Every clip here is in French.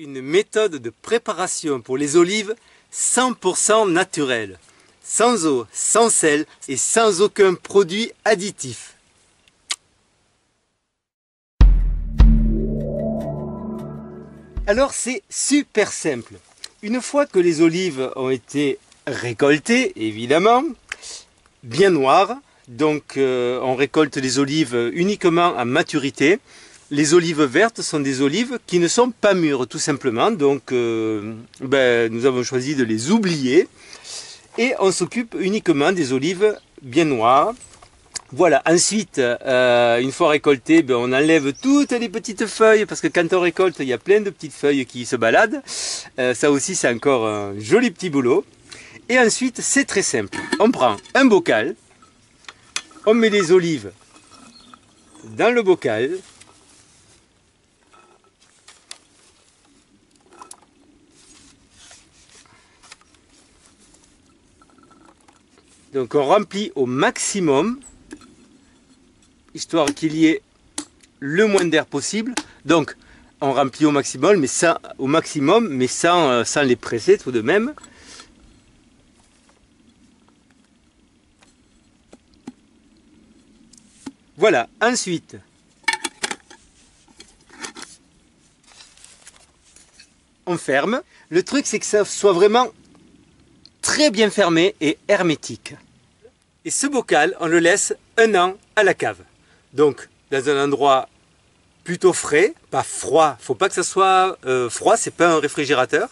une méthode de préparation pour les olives 100% naturelle, sans eau, sans sel et sans aucun produit additif. Alors c'est super simple. Une fois que les olives ont été récoltées, évidemment, bien noires, donc euh, on récolte les olives uniquement à maturité, les olives vertes sont des olives qui ne sont pas mûres, tout simplement. Donc, euh, ben, nous avons choisi de les oublier. Et on s'occupe uniquement des olives bien noires. Voilà, ensuite, euh, une fois récoltées, ben, on enlève toutes les petites feuilles, parce que quand on récolte, il y a plein de petites feuilles qui se baladent. Euh, ça aussi, c'est encore un joli petit boulot. Et ensuite, c'est très simple. On prend un bocal, on met les olives dans le bocal, Donc on remplit au maximum, histoire qu'il y ait le moins d'air possible. Donc on remplit au maximum, mais euh, sans les presser tout de même. Voilà, ensuite, on ferme. Le truc, c'est que ça soit vraiment très bien fermé et hermétique. Et ce bocal, on le laisse un an à la cave. Donc, dans un endroit plutôt frais, pas froid. Faut pas que ça soit euh, froid, c'est pas un réfrigérateur,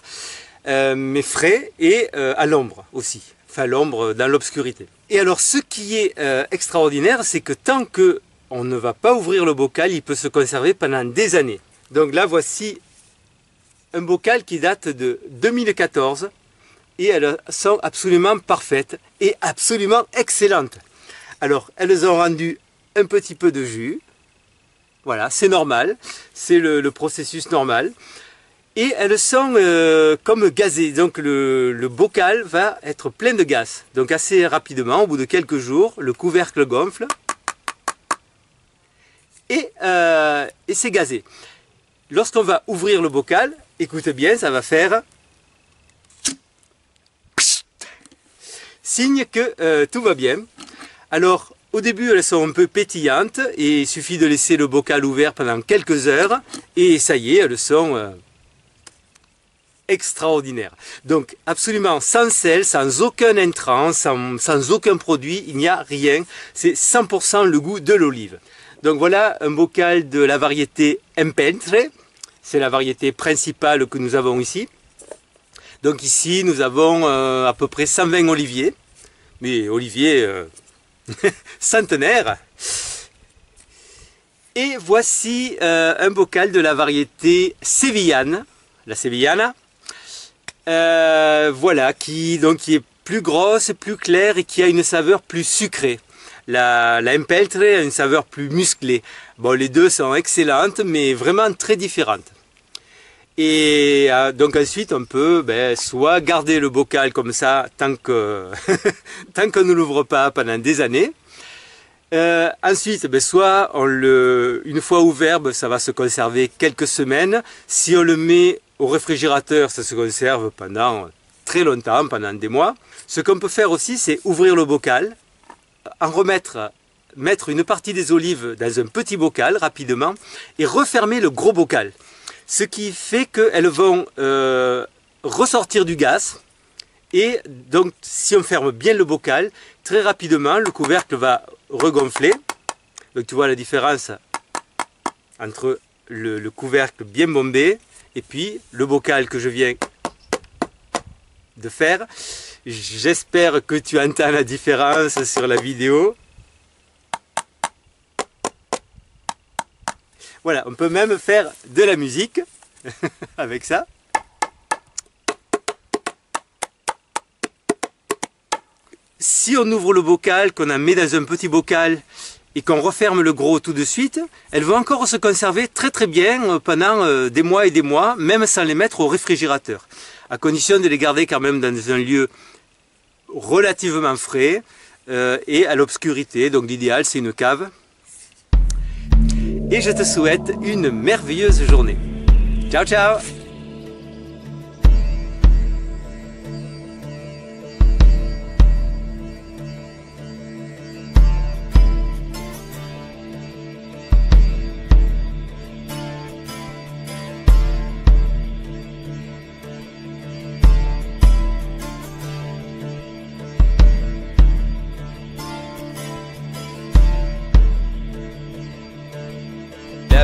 euh, mais frais et euh, à l'ombre aussi. Enfin, l'ombre dans l'obscurité. Et alors, ce qui est extraordinaire, c'est que tant que on ne va pas ouvrir le bocal, il peut se conserver pendant des années. Donc là, voici un bocal qui date de 2014 et elles sont absolument parfaites et absolument excellentes. Alors, elles ont rendu un petit peu de jus. Voilà, c'est normal, c'est le, processus normal. Et elles sont euh, comme gazées, donc le, bocal va être plein de gaz. Donc assez rapidement, au bout de quelques jours, le couvercle gonfle et, euh, et c'est gazé. Lorsqu'on va ouvrir le bocal, écoutez bien, ça va faire signe que euh, tout va bien. Alors, au début, elles sont un peu pétillantes et il suffit de laisser le bocal ouvert pendant quelques heures et ça y est, elles sont euh, extraordinaires. Donc, absolument sans sel, sans aucun intrant, sans, aucun produit, il n'y a rien. C'est 100% le goût de l'olive. Donc voilà un bocal de la variété Empentre. C'est la variété principale que nous avons ici. Donc ici, nous avons euh, à peu près 120 oliviers, mais oliviers euh, centenaires. Et voici euh, un bocal de la variété sévillane, la sévillana, voilà, qui, est plus grosse, plus claire et qui a une saveur plus sucrée. La, la Empeltre a une saveur plus musclée. Bon, les deux sont excellentes, mais vraiment très différentes. Et euh, donc ensuite, on peut ben, soit garder le bocal comme ça tant que tant qu'on ne l'ouvre pas pendant des années. Euh, ensuite, ben, soit une fois ouvert, ben, ça va se conserver quelques semaines. Si on le met au réfrigérateur, ça se conserve pendant très longtemps, pendant des mois. Ce qu'on peut faire aussi, c'est ouvrir le bocal, en remettre, mettre une partie des olives dans un petit bocal rapidement et refermer le gros bocal ce qui fait qu'elles vont euh, ressortir du gaz. Et donc, si on ferme bien le bocal, très rapidement, le couvercle va regonfler. Donc, tu vois la différence entre le, couvercle bien bombé et puis le bocal que je viens de faire. J'espère que tu entends la différence sur la vidéo. Voilà, on peut même faire de la musique avec ça. Si on ouvre le bocal, qu'on en met dans un petit bocal et qu'on referme le gros tout de suite, elles vont encore se conserver très très bien euh, pendant euh, des mois et des mois, même sans les mettre au réfrigérateur. À condition de les garder quand même dans un lieu relativement frais euh, et à l'obscurité. Donc l'idéal c'est une cave et je te souhaite une merveilleuse journée. Ciao, ciao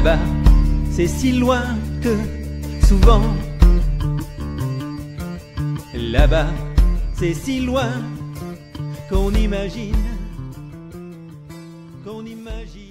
Là-bas, c'est si loin que souvent. Là-bas, c'est si loin qu'on imagine, qu'on imagine.